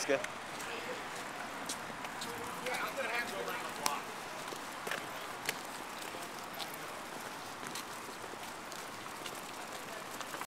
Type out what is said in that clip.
Let's go.